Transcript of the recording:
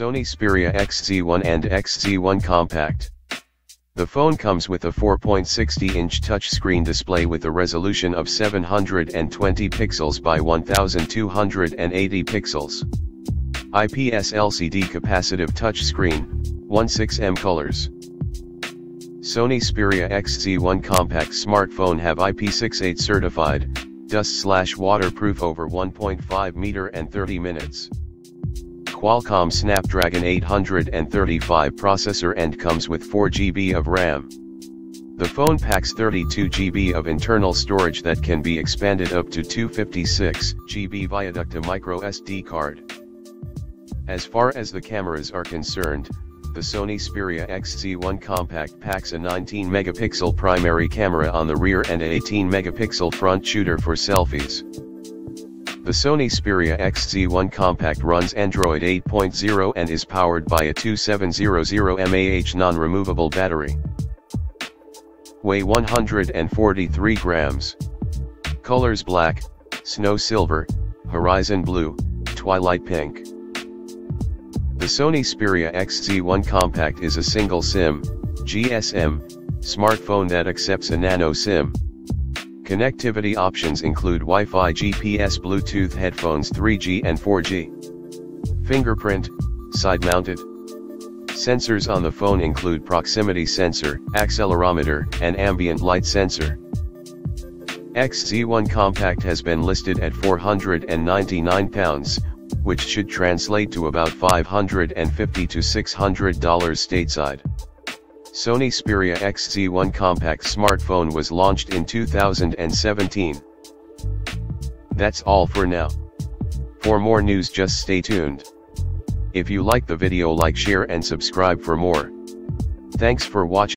Sony Xperia XZ1 and XZ1 Compact. The phone comes with a 4.60-inch touchscreen display with a resolution of 720 pixels by 1280 pixels. IPS LCD capacitive touchscreen, 16M colors. Sony Xperia XZ1 compact smartphone have IP68 certified, dust slash waterproof over 1.5 meter and 30 minutes. Qualcomm Snapdragon 835 processor and comes with 4 GB of RAM. The phone packs 32 GB of internal storage that can be expanded up to 256 GB via ducta micro SD card. As far as the cameras are concerned, the Sony Xperia XZ1 Compact packs a 19 megapixel primary camera on the rear and a 18 megapixel front shooter for selfies. The Sony Xperia XZ1 Compact runs Android 8.0 and is powered by a 2700 mAh non-removable battery. Weigh 143 grams. Colors black, snow silver, horizon blue, twilight pink. The Sony Xperia XZ1 Compact is a single SIM, GSM, smartphone that accepts a nano SIM. Connectivity options include Wi-Fi GPS Bluetooth headphones 3G and 4G. Fingerprint, side-mounted. Sensors on the phone include proximity sensor, accelerometer, and ambient light sensor. XZ1 Compact has been listed at 499 pounds, which should translate to about 550 to $600 stateside. Sony Xperia XZ1 compact smartphone was launched in 2017. That's all for now. For more news just stay tuned. If you like the video like share and subscribe for more. Thanks for watching.